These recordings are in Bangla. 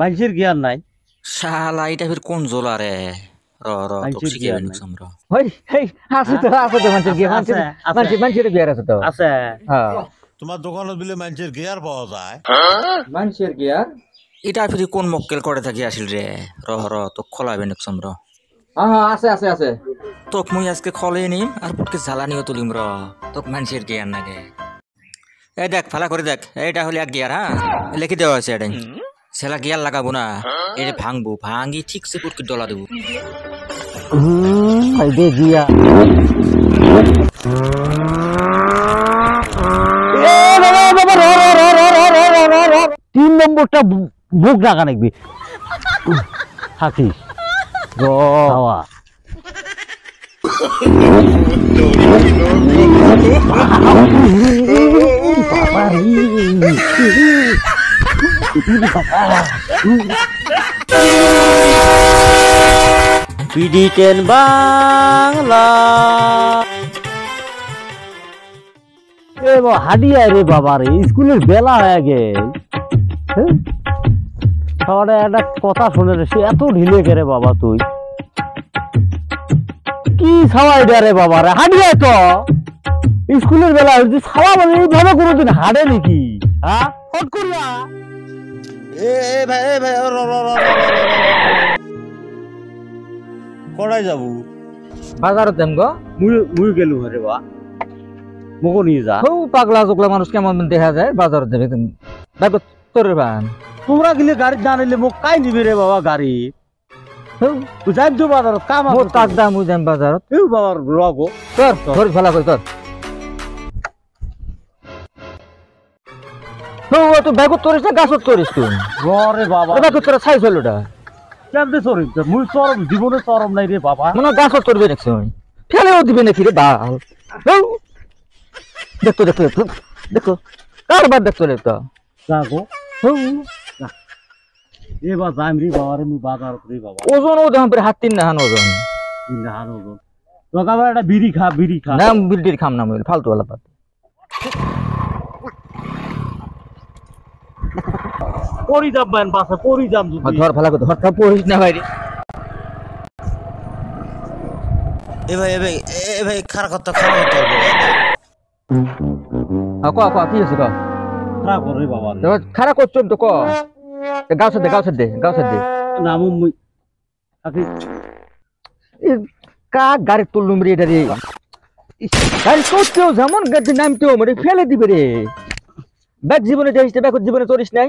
মানুষের জ্ঞান নাই। শালা এটা ফির কোন জোলা রে? র র? আমরা। হই হেই আছে তো আছে তো মানুষের মানুষের মানুষের মানুষের বিয়ার আছে তো। আছে। হ্যাঁ। তোমার দোকানত বিলে মানুষের গিয়ার পাওয়া যায়? মানুষের গিয়ার এটা ফির কোন মক্কেল করে থাকি আসিল রে? র র তো খোলা বেনি আমরা হ্যাঁ হ্যাঁ আছে আছে আছে। তোক মুই আজকে খলে নিম আর পুটকে জ্বালানিও তুলিম র। তোক মানুষের জ্ঞান নাগে এই দেখ ফালা করে দেখ এইটা হলে এক গিয়ার হ্যাঁ? লিখে দেওয়া আছে এটাই। সেলা গিয়ার লাগাবো না এটা ভাঙবো ভাঙি ঠিকসে কুটকে ডলা দেবো গিয়া তিন নম্বরটা বুক ডাকা নাকবি থাকিস পিডিটেন বাংলা। এ হাডিয়া রে বাবা স্কুলের বেলা হয়ে গে হ্যাঁ? সবারে একটা কথা শুনে রে, সে এত ঢিলে কে রে বাবা তুই? কি দে রে বাবা রে হাডিয়া তো। স্কুলের বেলা হয়েছে ছাওয়া মানে এইভাবে কোনোদিন হাডে নাকি? হ্যাঁ? ফট করিয়া। এ এ ভাই এ ভাই র র র র, র, র, র, র। কড়াই যাব? বাজারত দেম গো। মুই মুই গেলু রে বা। মোকো নিয়ে যা। হৌ পাগলা জোগলা মানুষ কেমন দেখা যায়? বাজারত দেবে তুমি। দেখো তোর বান তোমরা গেলে গাড়ি জানিলে মোক কাই নিবি রে বাবা গাড়ি? হৌ তুই যাই তো বাজারত কাম মোর আছে তাক দাম উই দাম বাজারত এই বাবার লগো তোর ধর ফেলা কই তোর তো ব্যাগত তোরিস না গাছত তোরিস তুই রে বাবা। ব্যাগত তোরা ছাই ফেলোটা কেমনে চরিম তো মুই চরম জীবনে চরম নাই রে বাবা। মনে গাছত তোরবে দেখছ ফেলেও দিবে নাকি রে বাল। হৌ দেখতো দেখতো দেখতো দেখো। কারবার দেখতো দেখতো যাগো হৌ এবার যাইম রে বাবা রে মুই বাজারত রে বাবা। ওজন ও দেখুন পরে হাত তিন না হান ওজন। না হারো গো তোকে আবার একটা বিড়ি খা বিড়ি খা। নাম বিল্ডির খাম না মইল ফালতু পরি যাম বাইন বাসা পরি যাম যদি ধর কর পড়িস না ভাই এ ভাই এ ভাই এ ভাই খারাপ কথা খারাপ কথা আ ক ক আছে ক? খারাপ করে বাবা তো খারাপ করছম তো ক? গাছ দে গাছ দে গাছ দে নামু মুই আকি এ কা গাড়ি তুললুম রে এটা রে? গাড়ি করতেও যেমন গাড়ি নামতেও মানে ফেলে দিবে রে। ব্যাগ জীবনে যাইস ব্যাগ জীবনে তোরিস নাই।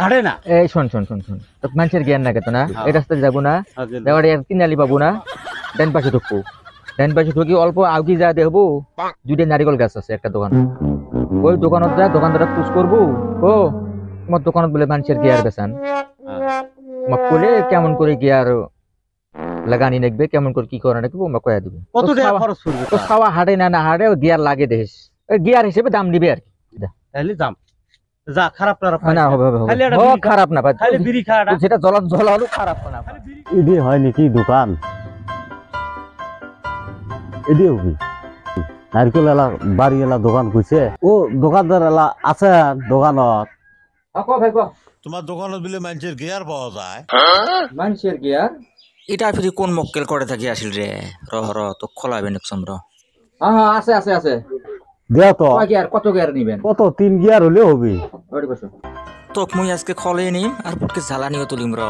হাড়ে না। এই শোন শোন শোন শোন। মানুষের জ্ঞান না তো না? হ্যাঁ। এই রাস্তায় যাব না। কিনালি পাবো না। ডান পাশে ঢুকবো। ডান পাশে ঢুকি অল্প আউকি যা দেখব। দুইটা নারিকল গাছ আছে একটা দোকান। ওই দোকানত যা দোকানদার পুষ করব। ও তোমার দোকানত বলে মানুষের গিয়ার বেচান। মা কোলে কেমন করে গিয়ার লাগানি নেকবে কেমন করে কি করে নেকবে মা কয়া দিবে। কত টাকা খরচ করবে তো? খাওয়া হাটে না না হাটে গিয়ার লাগে দেশ গিয়ার হিসেবে দাম দিবে আর কি। তাহলে যাম যা খারাপ না হবে হবে হবে। খারাপ না ভাই। খালি বিড়ি খাওয়াটা। যেটা জলা জলা হলো খারাপ না এদি হয় নাকি দোকান? এদি হবি। নারকেল এলা বাড়ি এলা দোকান কইছে ও দোকানদার এলা আছে দোকানত। ক ভাই ক? তোমার দোকানত বিলে মানুষের গিয়ার পাওয়া যায়। মানুষের গিয়ার? এটা ফির কোন মক্কেল করে থাকি আসিল রে? র র তো খোলা বেনি আমরা হ্যাঁ হ্যাঁ আছে আছে আছে। দেও তো। গিয়ার? কত গিয়ার নিবেন? কত? তিন গিয়ার হলে হবি। তোক মুই আজকে খলে নিম আর পুটকে জ্বালানিও তুলিম র।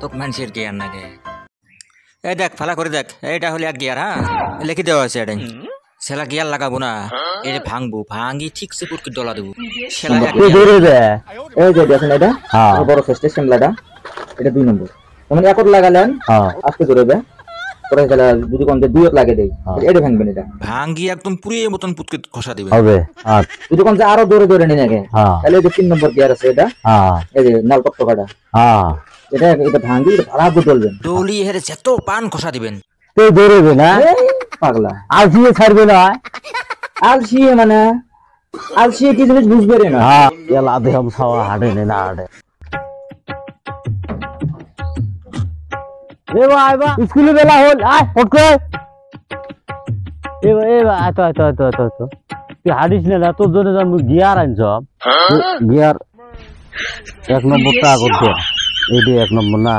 তোক মানুষের নাগে এই দেখ ফালা করে দেখ এইটা হলে এক গিয়ার হ্যাঁ? লিখে দেওয়া আছে এটাই। সেলা গিয়ার লাগাবো না। এটা ভাঙবো ভাঙি ঠিকসে পুটকে ডলা দেবো। সেলা গিয়ার। ধরে এই যে দেখেন এটা। হ্যাঁ। বড় সিমলাটা এটা দুই নম্বর। মানে একত লাগালেন হ্যাঁ। আজকে ধরবে পরে যদি কোন দুইত লাগে দেই হ্যাঁ। এটা ভাঙবেন এটা। ভাঙ্গি একদম পুরিয়ে মতন পুতকে খসা দিবেন। হবে আর যদি কোন আরও দৌড়ে দৌড়ে নিয়ে নাকি হ্যাঁ। তাহলে এই যে তিন নম্বর গিয়ার আছে এটা হ্যাঁ। এই যে হ্যাঁ। এটা এটা ভাঙি করে চলবেন ডলি হেরে যেত পান খসা দিবেন। তুই দৌড়বে না? পাগলা। আলসিয়ে ছাড়বে না? আলসিয়ে মানে আলসিয়ে কি জিনিস বুঝবে রে না? হ্যাঁ। এলা দেহম হাঁটে না হাঁটে। এবা এবা স্কুলে বেলা হল আয় হট করে। এবা এবা আতো আতো আতো আতো আতো তুই হারিস না তোর জন্য জানব গিয়ার আনছ। গিয়ার এক নম্বরটা আগত দে এটি এক নম্বর না।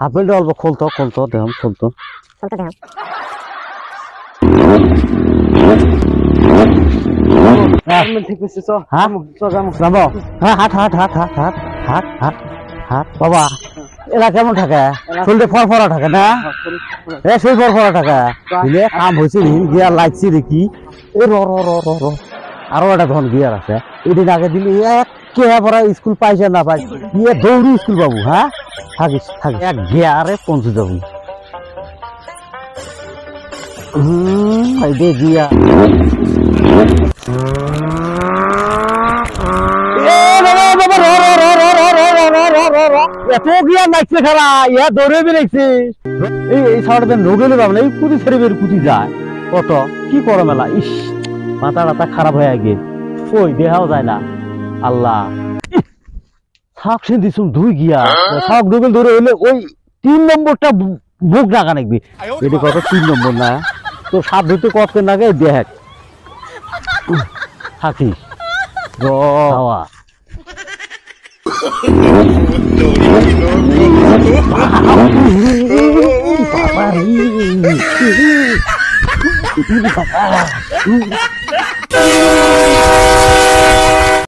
হাফ প্যান্ট অল্প খোলতো খোলতো দেখাম খোলতো। খোলতো দেখাম ঠিক আছে চ হ্যাঁ, হ্যাঁ চ হাট হাট হাট বাবা এরা কেমন থাকে? শরীরে ফরফরা থাকে না? এ সেই ফরফরা থাকে। দিলে কাম হয়েছে গিয়ার লাগছে দেখি। এ র র র র র। আরও একটা ধন গিয়ার আছে। এদিন আগে দিলে কে পড়া স্কুল পাইছে না পাই ইয়ে দৌড়ি স্কুল পাবো হ্যাঁ? থাকিস থাকিস। এক গিয়ারে পৌঁছে যাব। হুম গিয়া এত গিয়া এই এই বের যায়। কত? কি করো মেলা? ইস, মাথা খারাপ হয়ে গিয়ে ওই দেহাও যায় না। আল্লাহ। ধুই গিয়া। শাক ডুবেল ধরে হইলে ওই তিন নম্বরটা বুক ডাকা নাকবি। এটি কত তিন নম্বর না? তো সাপ কত নাগে দেখ। বাবা Papa.